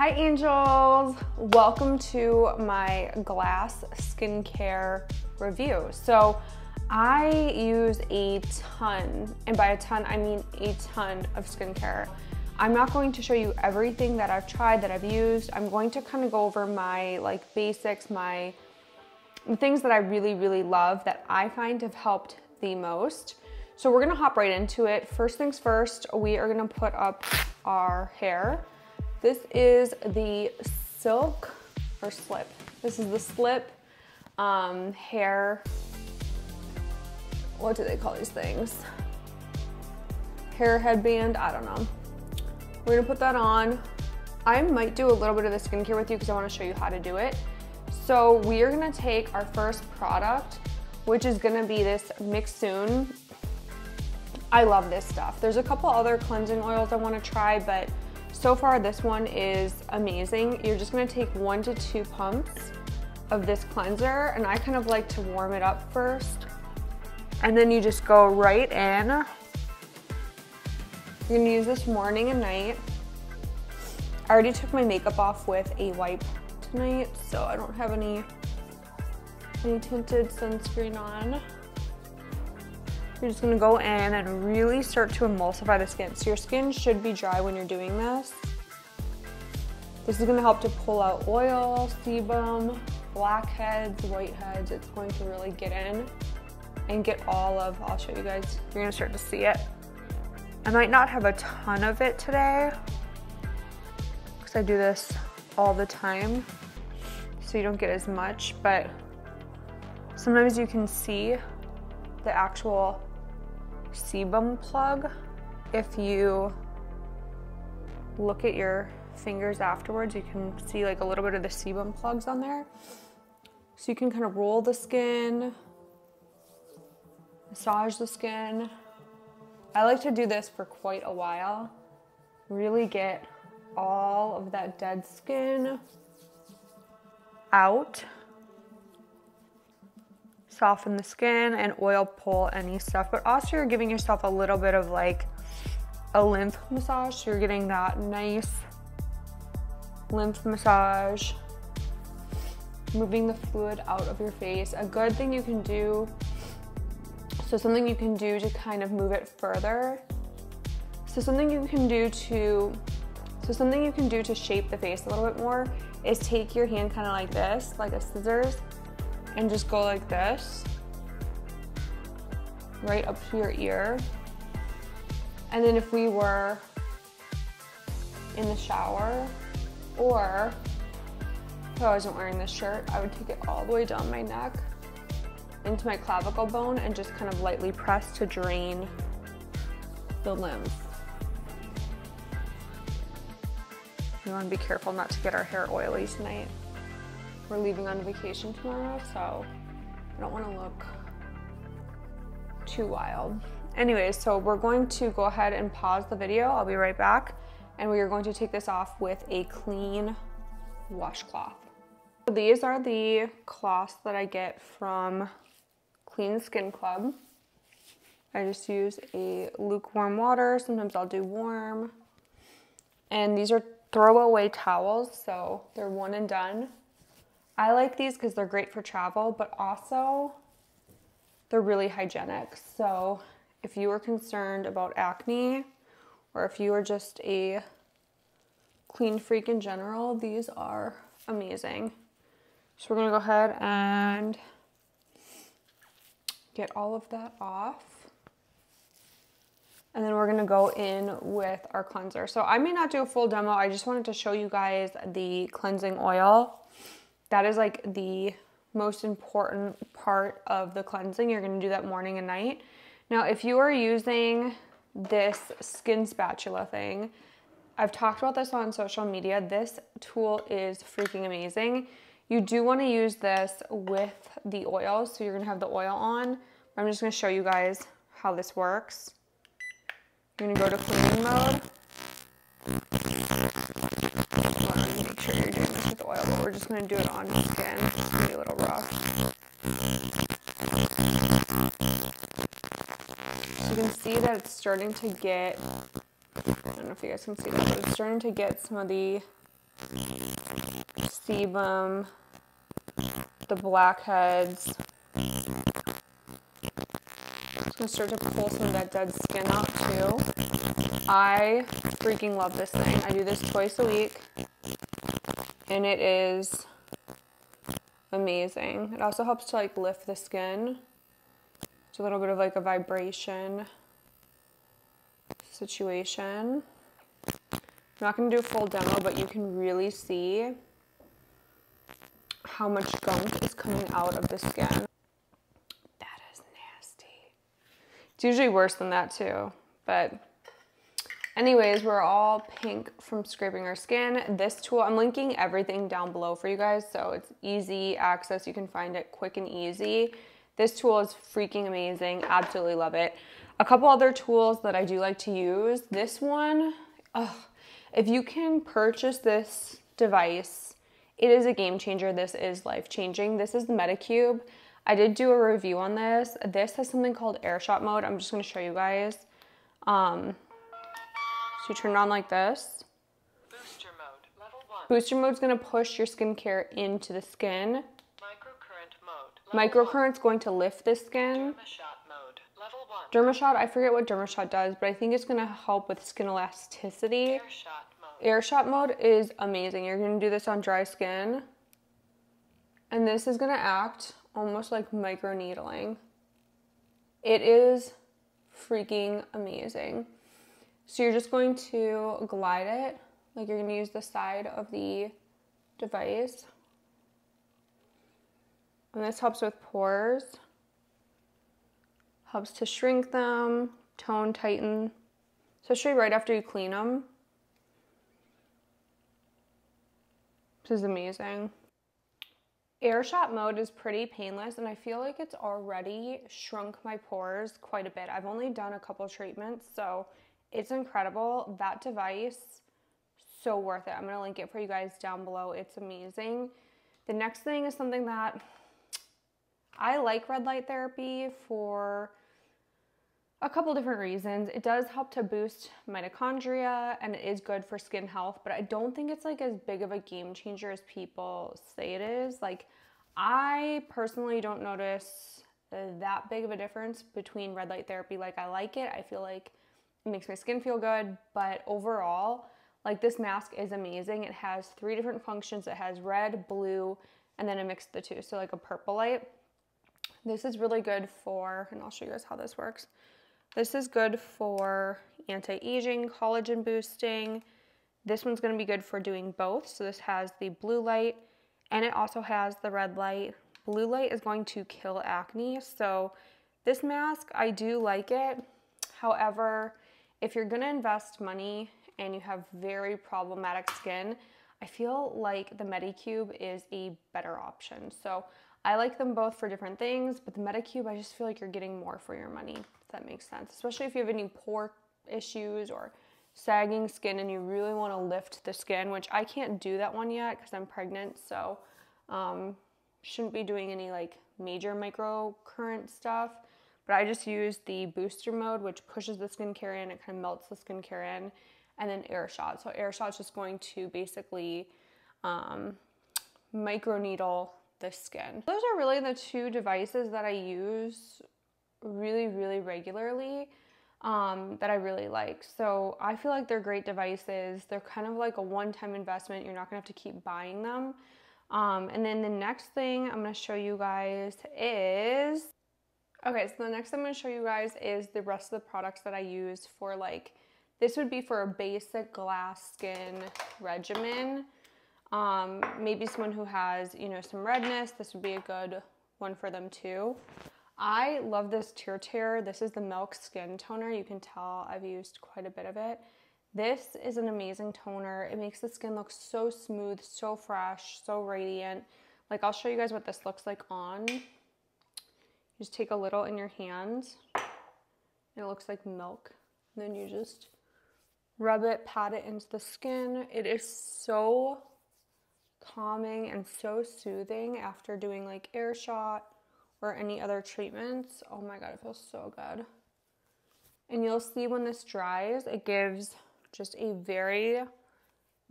Hi angels, welcome to my glass skincare review. So I use a ton, and by a ton I mean a ton of skincare. I'm not going to show you everything that I've tried, that I've used. I'm going to kind of go over my like basics, my things that I really, really love that I find have helped the most. So we're gonna hop right into it. First things first, we are gonna put up our hair. This is the silk or slip. This is the slip um, hair, what do they call these things? Hair headband, I don't know. We're gonna put that on. I might do a little bit of the skincare with you because I wanna show you how to do it. So we are gonna take our first product, which is gonna be this Mixsoon. I love this stuff. There's a couple other cleansing oils I wanna try, but so far, this one is amazing. You're just gonna take one to two pumps of this cleanser, and I kind of like to warm it up first. And then you just go right in. You're gonna use this morning and night. I already took my makeup off with a wipe tonight, so I don't have any, any tinted sunscreen on. You're just gonna go in and really start to emulsify the skin. So your skin should be dry when you're doing this. This is gonna help to pull out oil, sebum, blackheads, whiteheads. It's going to really get in and get all of, I'll show you guys, you're gonna start to see it. I might not have a ton of it today because I do this all the time so you don't get as much, but sometimes you can see the actual sebum plug. If you look at your fingers afterwards, you can see like a little bit of the sebum plugs on there. So you can kind of roll the skin, massage the skin. I like to do this for quite a while. Really get all of that dead skin out soften the skin and oil pull any stuff, but also you're giving yourself a little bit of like a lymph massage. So you're getting that nice lymph massage, moving the fluid out of your face. A good thing you can do, so something you can do to kind of move it further. So something you can do to, so something you can do to shape the face a little bit more is take your hand kind of like this, like a scissors, and just go like this, right up to your ear. And then if we were in the shower or if I wasn't wearing this shirt, I would take it all the way down my neck into my clavicle bone and just kind of lightly press to drain the lymph. We want to be careful not to get our hair oily tonight. We're leaving on vacation tomorrow, so I don't want to look too wild. Anyways, so we're going to go ahead and pause the video. I'll be right back. And we are going to take this off with a clean washcloth. So these are the cloths that I get from Clean Skin Club. I just use a lukewarm water. Sometimes I'll do warm. And these are throwaway towels, so they're one and done. I like these because they're great for travel, but also they're really hygienic. So if you are concerned about acne or if you are just a clean freak in general, these are amazing. So we're gonna go ahead and get all of that off. And then we're gonna go in with our cleanser. So I may not do a full demo. I just wanted to show you guys the cleansing oil that is like the most important part of the cleansing. You're gonna do that morning and night. Now, if you are using this skin spatula thing, I've talked about this on social media. This tool is freaking amazing. You do wanna use this with the oil, so you're gonna have the oil on. I'm just gonna show you guys how this works. You're gonna go to cleaning mode. We're just gonna do it on skin. It's gonna be a little rough. You can see that it's starting to get, I don't know if you guys can see that, but it's starting to get some of the sebum, the blackheads. Just gonna start to pull some of that dead skin out too. I freaking love this thing. I do this twice a week and it is amazing. It also helps to like lift the skin. It's a little bit of like a vibration situation. I'm not going to do a full demo, but you can really see how much gunk is coming out of the skin. That is nasty. It's usually worse than that too, but anyways, we're all pink from scraping our skin. This tool, I'm linking everything down below for you guys, so it's easy access. You can find it quick and easy. This tool is freaking amazing. Absolutely love it. A couple other tools that I do like to use. This one, oh, if you can purchase this device, it is a game changer. This is life changing. This is the Medicube. I did do a review on this. This has something called AirShot mode. I'm just going to show you guys. Um, you turn it on like this. Booster mode, level one. Booster mode is going to push your skincare into the skin. Microcurrent mode. Microcurrent's going to lift the skin. Dermashot, I forget what Dermashot does, but I think it's gonna help with skin elasticity. Airshot mode. Airshot mode is amazing. You're gonna do this on dry skin. And this is gonna act almost like micro needling. It is freaking amazing. So you're just going to glide it, like you're gonna use the side of the device. And this helps with pores helps to shrink them, tone, tighten, especially right after you clean them. This is amazing. Airshot mode is pretty painless and I feel like it's already shrunk my pores quite a bit. I've only done a couple treatments, so it's incredible. That device, so worth it. I'm gonna link it for you guys down below. It's amazing. The next thing is something that I like red light therapy for a couple different reasons. It does help to boost mitochondria and it is good for skin health, but I don't think it's like as big of a game changer as people say it is. Like, I personally don't notice that big of a difference between red light therapy. Like, I like it, I feel like it makes my skin feel good, but overall, like, this mask is amazing. It has three different functions it has red, blue, and then a mix of the two, so like a purple light. This is really good for, and I'll show you guys how this works. This is good for anti-aging, collagen boosting. This one's gonna be good for doing both. So this has the blue light and it also has the red light. Blue light is going to kill acne. So this mask, I do like it. However, if you're gonna invest money and you have very problematic skin, I feel like the Medicube is a better option. So I like them both for different things, but the Medicube, I just feel like you're getting more for your money, if that makes sense. Especially if you have any pore issues or sagging skin and you really want to lift the skin, which I can't do that one yet because I'm pregnant, so um, shouldn't be doing any like major microcurrent stuff. But I just use the booster mode, which pushes the skincare in, it kind of melts the skincare in, and then air shot. So air shot is just going to basically um, micro needle the skin. Those are really the two devices that I use really, really regularly um, that I really like. So I feel like they're great devices. They're kind of like a one-time investment. You're not gonna have to keep buying them. Um, and then the next thing I'm gonna show you guys is, okay, so the next thing I'm gonna show you guys is the rest of the products that I use for like, this would be for a basic glass skin regimen. Um, maybe someone who has, you know, some redness, this would be a good one for them too. I love this TirTir This is the Milk Skin Toner. You can tell I've used quite a bit of it. This is an amazing toner. It makes the skin look so smooth, so fresh, so radiant. Like I'll show you guys what this looks like on. Just take a little in your hands and it looks like milk. And then you just rub it, pat it into the skin. It is so calming and so soothing after doing like air shot or any other treatments. Oh my god, it feels so good. And you'll see when this dries, it gives just a very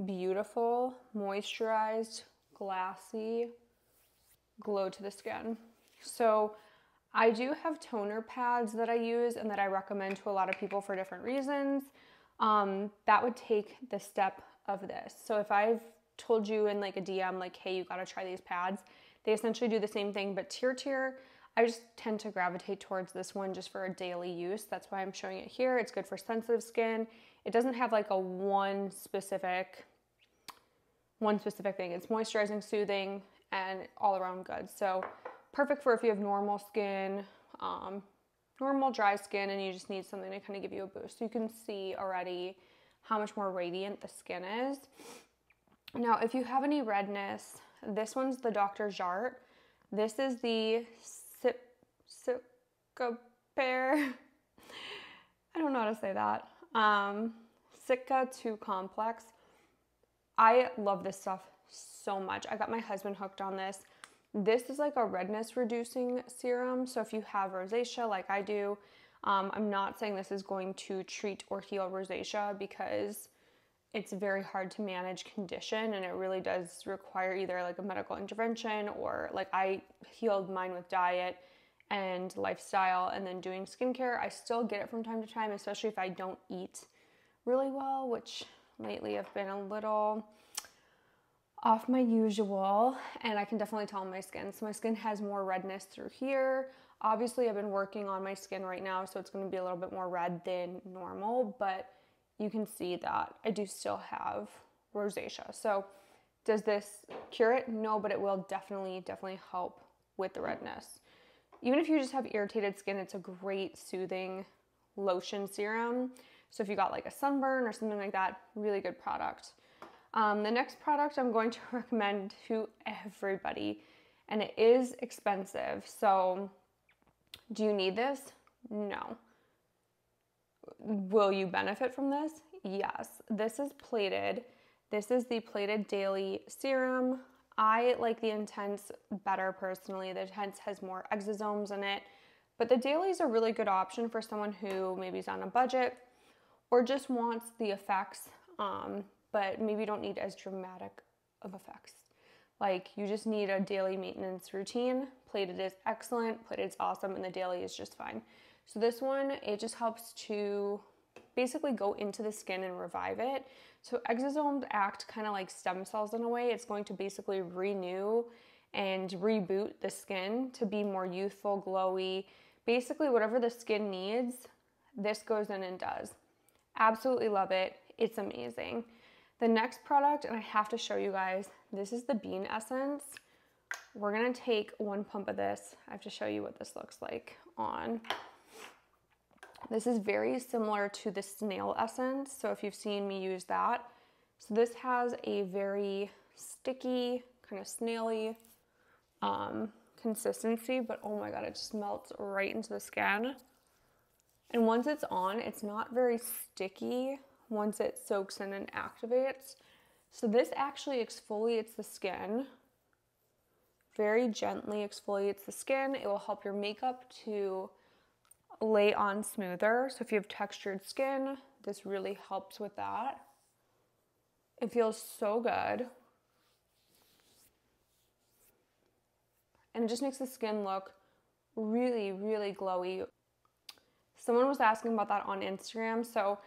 beautiful, moisturized, glassy glow to the skin. So I do have toner pads that I use and that I recommend to a lot of people for different reasons. Um, that would take the step of this. So if I've told you in like a DM, like, hey, you gotta try these pads, they essentially do the same thing, but TirTir. I just tend to gravitate towards this one just for a daily use. That's why I'm showing it here. It's good for sensitive skin. It doesn't have like a one specific one specific thing. It's moisturizing, soothing, and all around good. So perfect for if you have normal skin, um, normal dry skin, and you just need something to kind of give you a boost. So you can see already how much more radiant the skin is. Now, if you have any redness, this one's the Dr. Jart. This is the Sip. I don't know how to say that. Um, Sitka 2 Complex. I love this stuff so much. I got my husband hooked on this. This is like a redness reducing serum. So if you have rosacea like I do, um, I'm not saying this is going to treat or heal rosacea because it's very hard to manage condition and it really does require either like a medical intervention or like I healed mine with diet and lifestyle and then doing skincare. I still get it from time to time, especially if I don't eat really well, which lately I've been a little off my usual and I can definitely tell on my skin. So my skin has more redness through here. Obviously I've been working on my skin right now so it's going to be a little bit more red than normal, but you can see that I do still have rosacea. So does this cure it? No, but it will definitely, definitely help with the redness. Even if you just have irritated skin, it's a great soothing lotion serum. So if you got like a sunburn or something like that, really good product. Um, the next product I'm going to recommend to everybody, and it is expensive. So, do you need this? No. Will you benefit from this? Yes. This is plated. This is the plated daily serum. I like the intense better personally. The intense has more exosomes in it, but the daily is a really good option for someone who maybe is on a budget or just wants the effects um, but maybe don't need as dramatic of effects. Like you just need a daily maintenance routine. Plated is excellent, plated is awesome, and the daily is just fine. So this one, it just helps to basically go into the skin and revive it. So exosomes act kind of like stem cells in a way. It's going to basically renew and reboot the skin to be more youthful, glowy. Basically, whatever the skin needs, this goes in and does. Absolutely love it. It's amazing. The next product, and I have to show you guys, this is the bean essence. We're gonna take one pump of this. I have to show you what this looks like on. This is very similar to the snail essence. So if you've seen me use that. So this has a very sticky, kind of snaily um, consistency, but oh my God, it just melts right into the skin. And once it's on, it's not very sticky once it soaks in and activates. So this actually exfoliates the skin, very gently exfoliates the skin. It will help your makeup to lay on smoother. So if you have textured skin, this really helps with that. It feels so good. And it just makes the skin look really, really glowy. Someone was asking about that on Instagram. So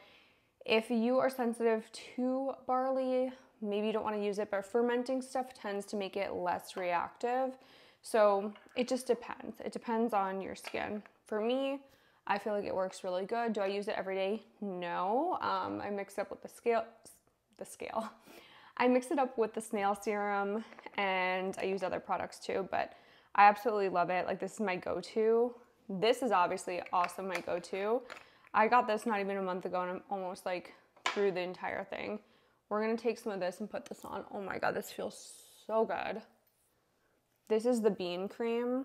if you are sensitive to barley, maybe you don't want to use it, but fermenting stuff tends to make it less reactive. So it just depends. It depends on your skin. For me, I feel like it works really good. Do I use it every day? No. Um, I mix it up with the scale, the scale. I mix it up with the snail serum and I use other products too, but I absolutely love it. Like this is my go-to. This is obviously also my go-to. I got this not even a month ago and I'm almost like through the entire thing. We're gonna take some of this and put this on. Oh my God, this feels so good. This is the bean cream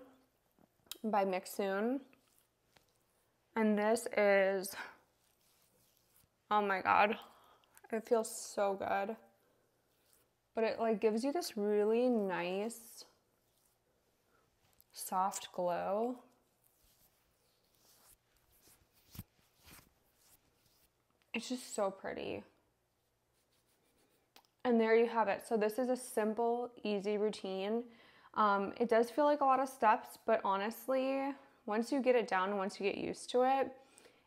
by Mixsoon. And this is, oh my God, it feels so good. But it like gives you this really nice soft glow. It's just so pretty. And there you have it. So this is a simple, easy routine. Um, it does feel like a lot of steps, but honestly, once you get it down, once you get used to it,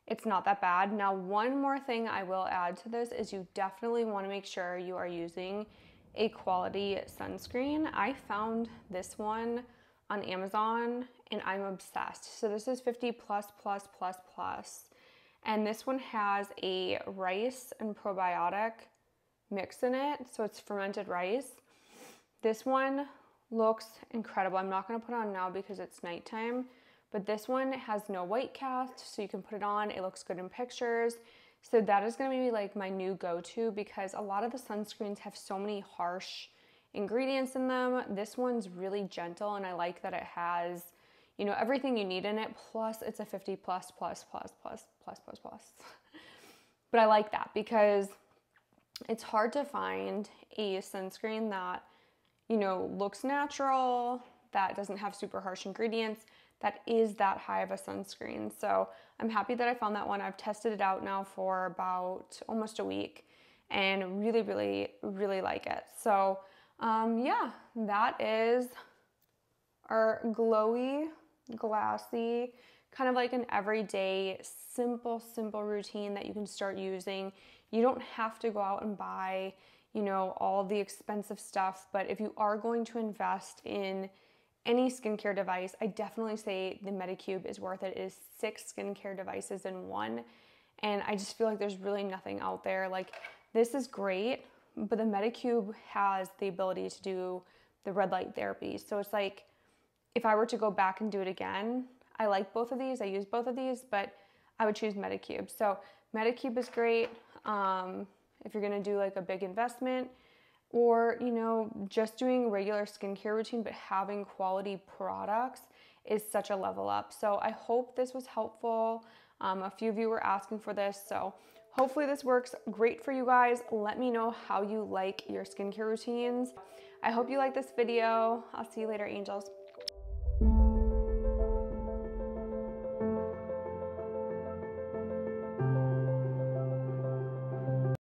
it's not that bad. Now, one more thing I will add to this is you definitely want to make sure you are using a quality sunscreen. I found this one on Amazon and I'm obsessed. So this is 50 plus plus plus plus. And this one has a rice and probiotic mix in it. So it's fermented rice. This one looks incredible. I'm not gonna put on now because it's nighttime, but this one has no white cast, so you can put it on. It looks good in pictures. So that is gonna be like my new go-to because a lot of the sunscreens have so many harsh ingredients in them. This one's really gentle and I like that it has, you know, everything you need in it. Plus it's a 50 plus, plus, plus, plus, plus, plus, plus. but I like that because it's hard to find a sunscreen that, you know, looks natural, that doesn't have super harsh ingredients, that is that high of a sunscreen. So I'm happy that I found that one. I've tested it out now for about almost a week and really, really, really like it. So um, yeah, that is our glowy, glassy, kind of like an everyday, simple, simple routine that you can start using. You don't have to go out and buy, you know, all the expensive stuff, but if you are going to invest in any skincare device, I definitely say the Medicube is worth it. It is six skincare devices in one. And I just feel like there's really nothing out there. Like, this is great, but the Medicube has the ability to do the red light therapy. So it's like, if I were to go back and do it again, I like both of these. I use both of these, but I would choose Medicube. So Medicube is great um, if you're gonna do like a big investment or you know just doing regular skincare routine but having quality products is such a level up. So i hope this was helpful. Um, a few of you were asking for this so hopefully this works. Great for you guys. Let me know how you like your skincare routines. I hope you like this video. I'll see you later angels